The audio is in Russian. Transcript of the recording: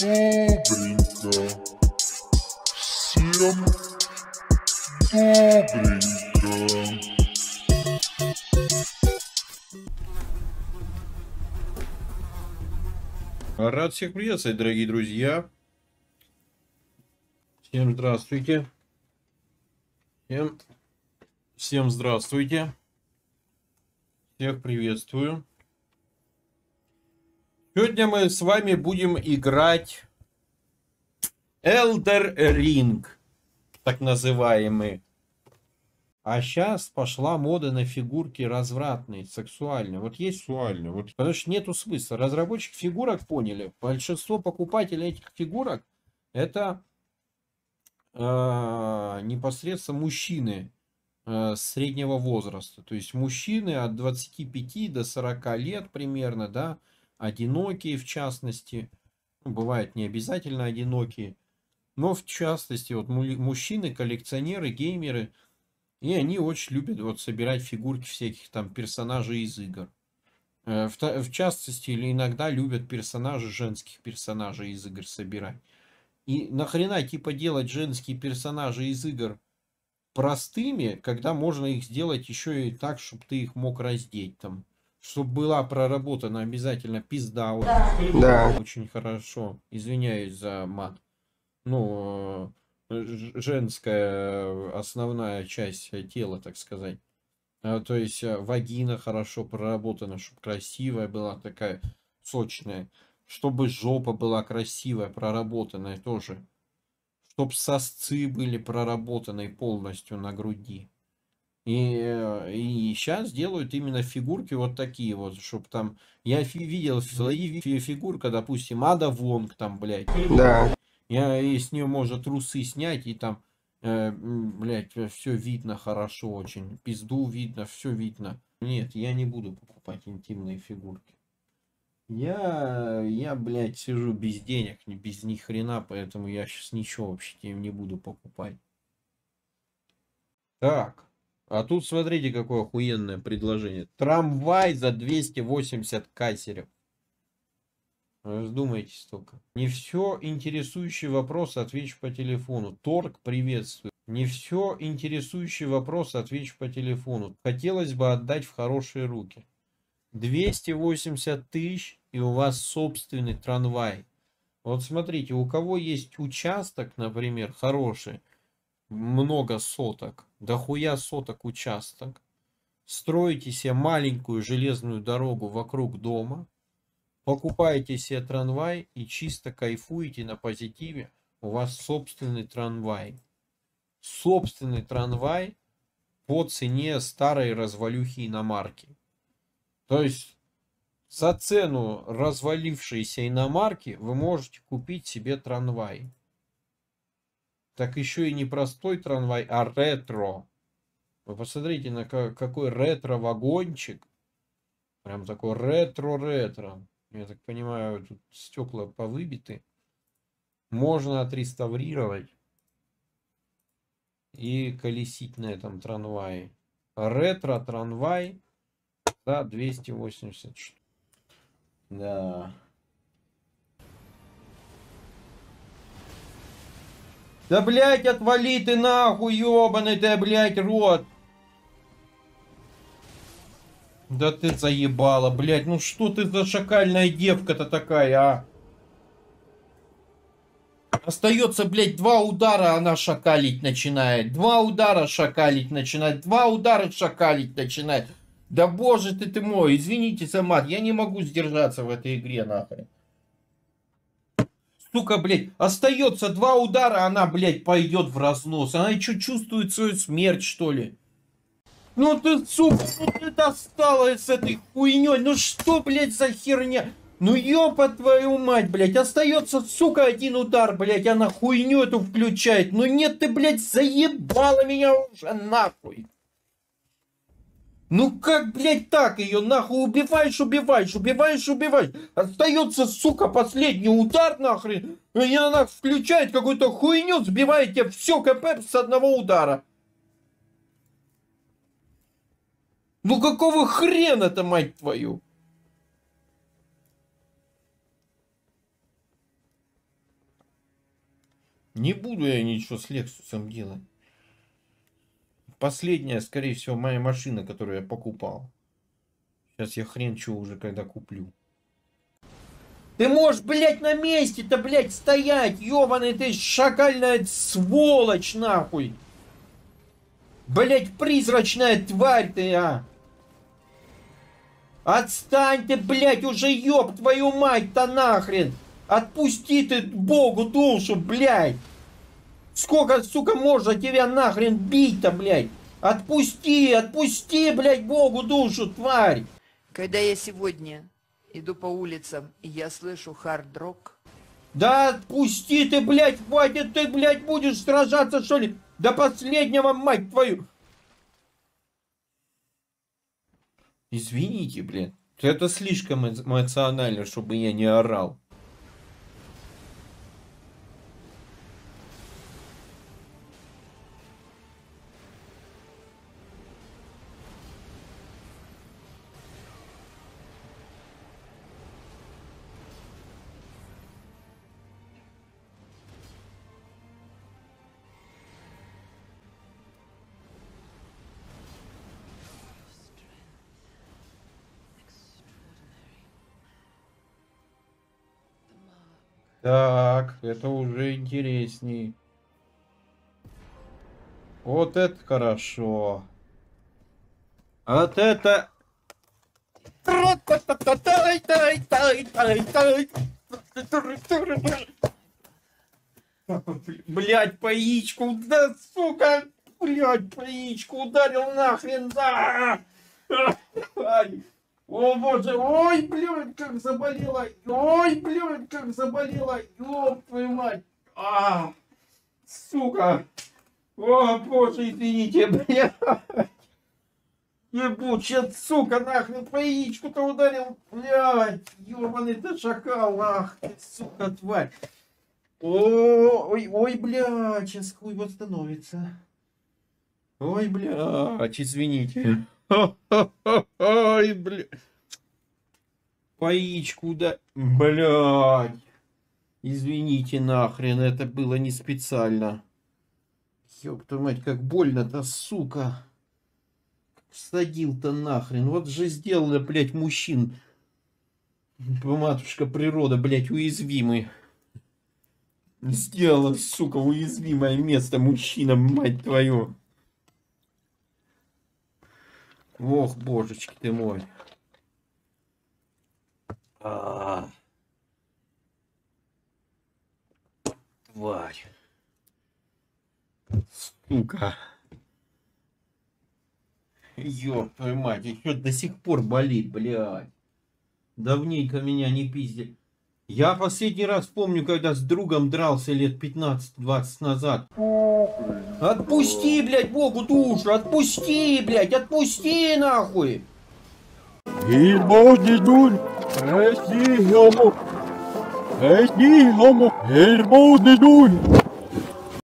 Добренько. Всем добренько. Рад всех приветствовать, дорогие друзья. Всем здравствуйте. Всем, всем здравствуйте. Всех приветствую. Сегодня мы с вами будем играть Elder Ring, так называемый. А сейчас пошла мода на фигурки развратные, сексуальные. Вот есть сексуальные, вот, потому что нету смысла. Разработчики фигурок поняли. Большинство покупателей этих фигурок это э, непосредственно мужчины э, среднего возраста. То есть мужчины от 25 до 40 лет примерно, да, одинокие в частности. Ну, бывают не обязательно одинокие. Но в частности, вот мужчины, коллекционеры, геймеры – и они очень любят вот собирать фигурки всяких там персонажей из игр. Э, в, в частности, или иногда любят персонажи, женских персонажей из игр собирать. И нахрена типа делать женские персонажи из игр простыми, когда можно их сделать еще и так, чтобы ты их мог раздеть там. Чтобы была проработана обязательно пизда. Да. да. Очень хорошо. Извиняюсь за мат. Ну, женская основная часть тела, так сказать. А, то есть э, вагина хорошо проработана, чтобы красивая была такая сочная. Чтобы жопа была красивая, проработанная тоже. Чтобы сосцы были проработаны полностью на груди. И, э, и сейчас делают именно фигурки вот такие вот, чтобы там... Я видел фигурка, допустим, Ада Вонг там, блядь. Да. Я и с нее может трусы снять и там, э, блядь, все видно хорошо очень. Пизду видно, все видно. Нет, я не буду покупать интимные фигурки. Я, я, блядь, сижу без денег, не без ни хрена, поэтому я сейчас ничего вообще не буду покупать. Так, а тут смотрите, какое охуенное предложение. Трамвай за 280 кассерев. Раздумайтесь только. Не все интересующие вопросы отвечу по телефону. Торг приветствую. Не все интересующие вопросы отвечу по телефону. Хотелось бы отдать в хорошие руки. 280 тысяч и у вас собственный трамвай. Вот смотрите, у кого есть участок, например, хороший, много соток, дохуя соток участок, строите себе маленькую железную дорогу вокруг дома, Покупаете себе трамвай и чисто кайфуете на позитиве. У вас собственный трамвай. Собственный трамвай по цене старой развалюхи иномарки. То есть за цену развалившейся иномарки вы можете купить себе трамвай. Так еще и не простой трамвай, а ретро. Вы посмотрите на какой ретро-вагончик. Прям такой ретро-ретро. Я так понимаю, тут стекла повыбиты. Можно отреставрировать и колесить на этом трамвае. Ретро-трамвай за 280 штук. Да. Да, блядь, отвали ты нахуй, ебаный ты, блядь, рот. Да ты заебала, блядь. Ну что ты за шакальная девка-то такая, а? Остается, блядь, два удара она шакалить начинает. Два удара шакалить начинает. Два удара шакалить начинает. Да боже ты ты мой, извините за мат, я не могу сдержаться в этой игре, нахрен. Сука, блядь, остается два удара, она, блядь, пойдет в разнос. Она что, чувствует свою смерть, что ли? Ну ты, сука, ну ты достала с этой хуйней. Ну что, блядь, за херня? Ну ёпа твою мать, блядь, остается, сука, один удар, блядь, она хуйню эту включает. Ну нет, ты, блядь, заебала меня уже нахуй. Ну как, блядь, так ее нахуй убиваешь, убиваешь, убиваешь, убиваешь. Остается, сука, последний удар нахрен. И она включает какую-то хуйню, сбивает тебе все КП с одного удара. Ну какого хрена-то, мать твою? Не буду я ничего с Лексусом делать. Последняя, скорее всего, моя машина, которую я покупал. Сейчас я хрен что уже когда куплю. Ты можешь, блядь, на месте-то, блядь, стоять, ебаный ты шакальная сволочь, нахуй. Блядь, призрачная тварь ты, а. Отстань ты, блядь, уже ёб твою мать-то нахрен. Отпусти ты Богу душу, блядь. Сколько, сука, можно тебя нахрен бить-то, блядь? Отпусти, отпусти, блядь, Богу душу, тварь. Когда я сегодня иду по улицам, и я слышу хард-рок, Да отпусти ты, блядь, хватит, ты, блядь, будешь сражаться, что ли? До последнего, мать твою. Извините, блядь. Это слишком эмоционально, чтобы я не орал. Так, это уже интересней. Вот это хорошо. Вот это... Блять, по яичку, да, сука, блять, по яичку ударил нахрен, да! О боже, ой, блядь, как заболела, ой, блядь, как заболела, ёб твою мать, а, сука, о боже, извините, блядь, ебучая, сука, нахрен по яичку-то ударил, блядь, ёбаный ты шакал, ах ты, сука, тварь. Ой, ой, блядь, сейчас хуй восстановится. Ой, блядь, извините. Ой, бля. По яичку, да. Блядь. Извините нахрен, это было не специально. Твою мать, как больно-то, сука. Всадил-то нахрен. Вот же сделала, блядь, мужчин. Матушка природа, блядь, уязвимый. Сделала, сука, уязвимое место мужчинам, мать твою. Ох, божечки ты мой. А -а -а. Тварь. Сука. Ёб твою мать, еще до сих пор болит, блядь. Давненько меня не пиздили. Я последний раз помню, когда с другом дрался лет 15-20 назад. Отпусти, блядь, Богу душу, отпусти, блядь, отпусти, нахуй. Ilmoni tuld, hästi homo, hästi homo, ilmoni tuld.